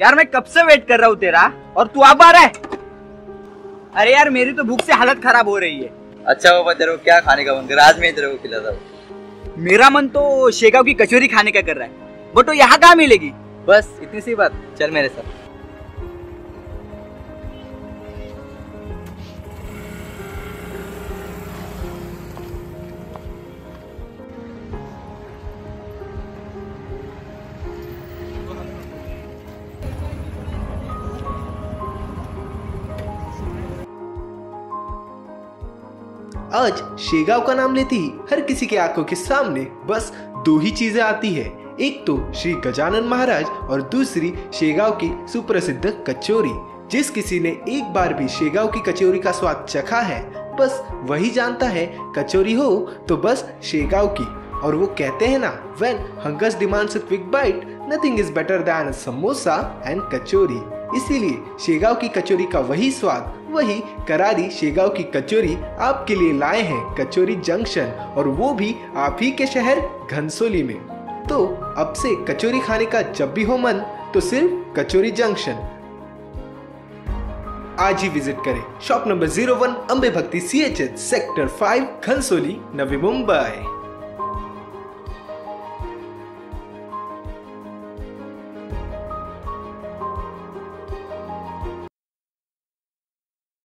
यार मैं कब से वेट कर रहा हूँ तेरा? और तू आप आ रहा है? अरे यार मेरी तो भूख से हालत खराब हो रही है। अच्छा बाबा तेरे को क्या खाने का मन कर आज मैं तेरे को खिलाता हूँ। मेरा मन तो शेगाव की कचोरी खाने का कर रहा है बट वो यहाँ कहाँ मिलेगी? बस इतनी सी बात। चल मेरे साथ। आज शेगाव का नाम लेते ही हर किसी के आँखों के सामने बस दो ही चीज़ें आती है। एक तो श्री गजानन महाराज और दूसरी शेगाव की सुप्रसिद्ध कचौरी, जिस किसी ने एक बार भी शेगाव की कचौरी का स्वाद चखा है, बस वही जानता है कचौरी हो तो बस शेगाव की। और वो कहते हैं ना when हंगस demands a quick bite nothing is better than samosa and kachori. इसीलिए शेगाव की कचौरी का वही स्वाद, वही करारी शेगाव की कचौरी आपके लिए लाए हैं कचौरी जंक्शन, और वो भी आप ही के शहर घनसोली में। तो अब से कचौरी खाने का जब भी हो मन तो सिर्फ़ कचौरी जंक्शन। आज ही विज़िट करें shop number zero one Ambe Bhakti C H H sector five, Ghansoli, Navi Mumbai.